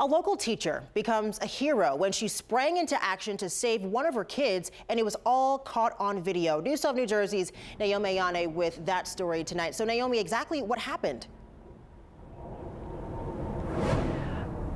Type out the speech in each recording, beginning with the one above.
A local teacher becomes a hero when she sprang into action to save one of her kids, and it was all caught on video. News of New Jersey's Naomi Yane with that story tonight. So, Naomi, exactly what happened?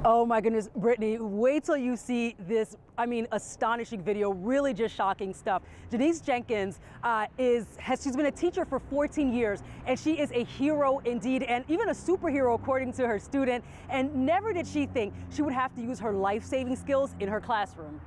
Oh my goodness, Brittany, wait till you see this, I mean, astonishing video, really just shocking stuff. Janice Jenkins uh, is, has, she's been a teacher for 14 years and she is a hero indeed and even a superhero according to her student. And never did she think she would have to use her life-saving skills in her classroom.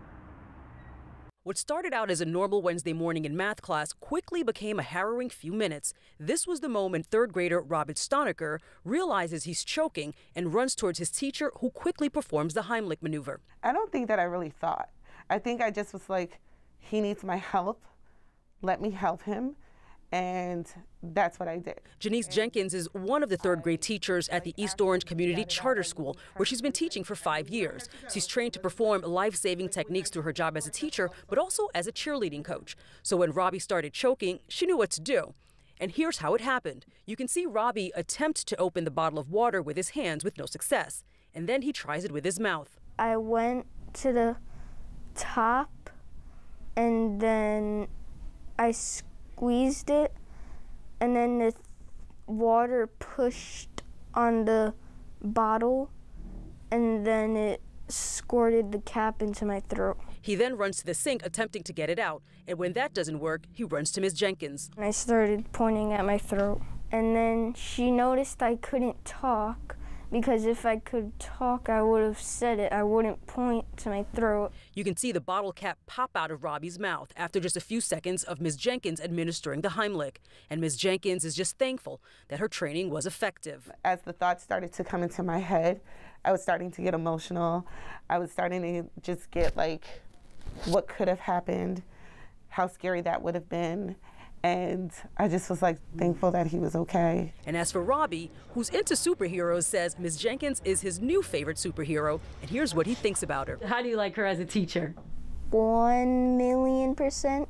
What started out as a normal Wednesday morning in math class quickly became a harrowing few minutes. This was the moment third grader Robert Stonecker realizes he's choking and runs towards his teacher, who quickly performs the Heimlich maneuver. I don't think that I really thought. I think I just was like, he needs my help. Let me help him and that's what I did. Janice Jenkins is one of the third grade teachers at the East Orange Community Charter School, where she's been teaching for five years. She's trained to perform life-saving techniques through her job as a teacher, but also as a cheerleading coach. So when Robbie started choking, she knew what to do. And here's how it happened. You can see Robbie attempt to open the bottle of water with his hands with no success. And then he tries it with his mouth. I went to the top and then I squeezed it, and then the water pushed on the bottle, and then it squirted the cap into my throat. He then runs to the sink attempting to get it out, and when that doesn't work, he runs to Ms. Jenkins. And I started pointing at my throat, and then she noticed I couldn't talk, because if I could talk, I would have said it. I wouldn't point to my throat. You can see the bottle cap pop out of Robbie's mouth after just a few seconds of Ms. Jenkins administering the Heimlich. And Ms. Jenkins is just thankful that her training was effective. As the thoughts started to come into my head, I was starting to get emotional. I was starting to just get like, what could have happened, how scary that would have been. And I just was like thankful that he was okay. And as for Robbie, who's into superheroes, says Ms. Jenkins is his new favorite superhero. And here's what he thinks about her. How do you like her as a teacher? One million percent.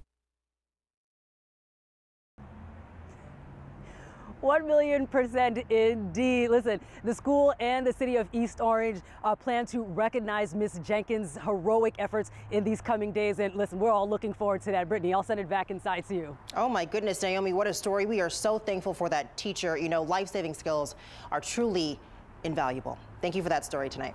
1 million percent indeed. Listen, the school and the city of East Orange uh, plan to recognize Miss Jenkins' heroic efforts in these coming days. And listen, we're all looking forward to that. Brittany, I'll send it back inside to you. Oh my goodness, Naomi, what a story. We are so thankful for that teacher. You know, life-saving skills are truly invaluable. Thank you for that story tonight.